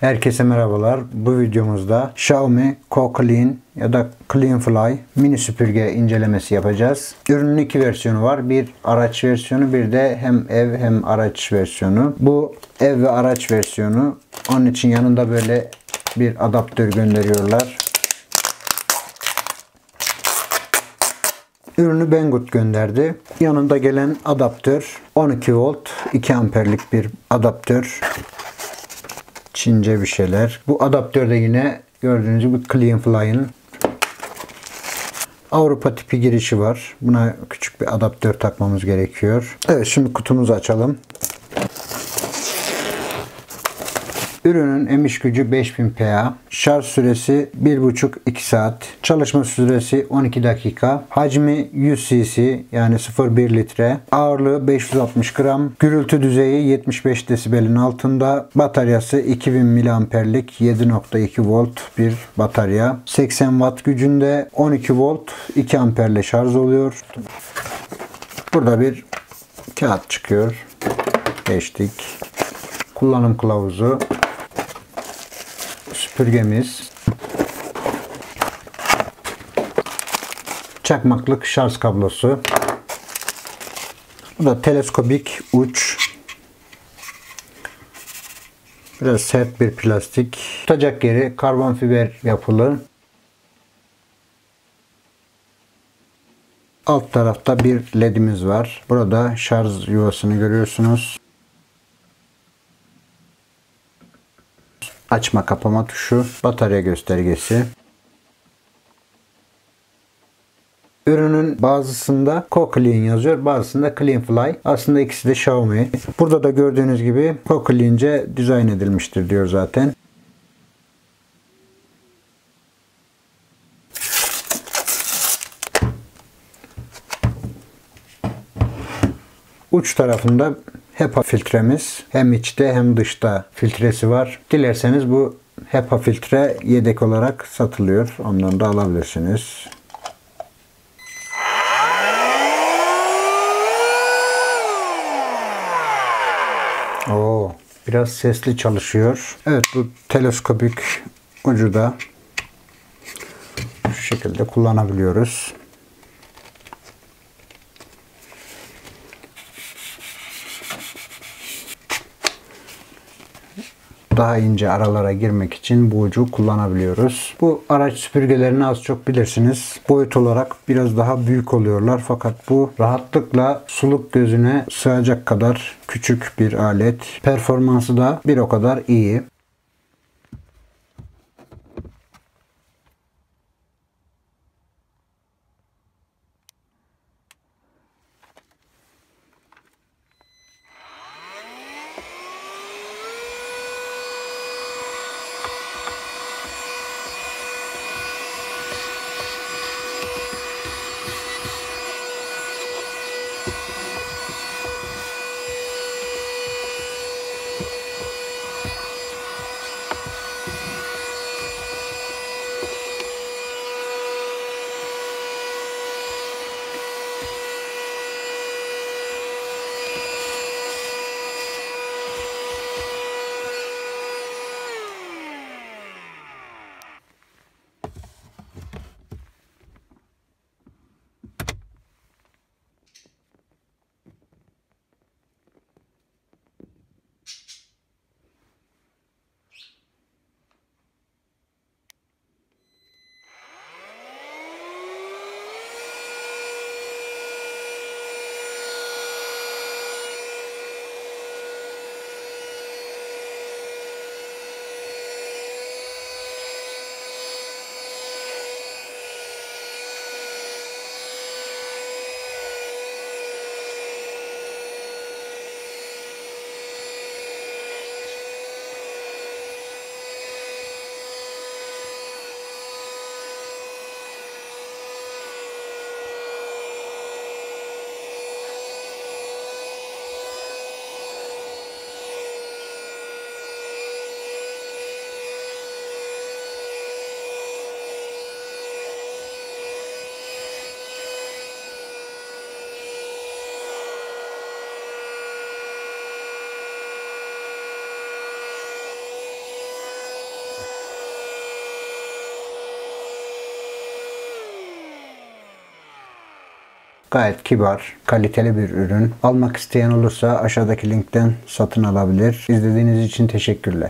Herkese merhabalar. Bu videomuzda Xiaomi Co-Clean ya da CleanFly mini süpürge incelemesi yapacağız. Ürünün iki versiyonu var. Bir araç versiyonu bir de hem ev hem araç versiyonu. Bu ev ve araç versiyonu. Onun için yanında böyle bir adaptör gönderiyorlar. Ürünü Banggood gönderdi. Yanında gelen adaptör 12 volt 2 amperlik bir adaptör. Çince bir şeyler. Bu adaptörde yine gördüğünüz gibi Cleanfly'ın Avrupa tipi girişi var. Buna küçük bir adaptör takmamız gerekiyor. Evet şimdi kutumuzu açalım. Ürünün emiş gücü 5000 PA. Şarj süresi 1,5-2 saat. Çalışma süresi 12 dakika. Hacmi 100 cc yani 0,1 litre. Ağırlığı 560 gram. Gürültü düzeyi 75 desibelin altında. Bataryası 2000 miliamperlik 7.2 volt bir batarya. 80 watt gücünde 12 volt 2 amperle şarj oluyor. Burada bir kağıt çıkıyor. Geçtik. Kullanım kılavuzu süpürgemiz, çakmaklık şarj kablosu, bu da teleskobik uç, biraz sert bir plastik, tutacak yeri karbon fiber yapılı, alt tarafta bir ledimiz var. Burada şarj yuvasını görüyorsunuz. Açma kapama tuşu, batarya göstergesi. Ürünün bazısında Co-Clean yazıyor, bazısında Cleanfly. Aslında ikisi de Xiaomi. Burada da gördüğünüz gibi Co-Clean'ce dizayn edilmiştir diyor zaten. Uç tarafında HEPA filtremiz hem içte hem dışta filtresi var. Dilerseniz bu HEPA filtre yedek olarak satılıyor. Ondan da alabilirsiniz. Oo, biraz sesli çalışıyor. Evet bu teleskopik ucu da şu şekilde kullanabiliyoruz. Daha ince aralara girmek için bu ucu kullanabiliyoruz. Bu araç süpürgelerini az çok bilirsiniz. Boyut olarak biraz daha büyük oluyorlar fakat bu rahatlıkla suluk gözüne sığacak kadar küçük bir alet. Performansı da bir o kadar iyi. Gayet kibar, kaliteli bir ürün. Almak isteyen olursa aşağıdaki linkten satın alabilir. İzlediğiniz için teşekkürler.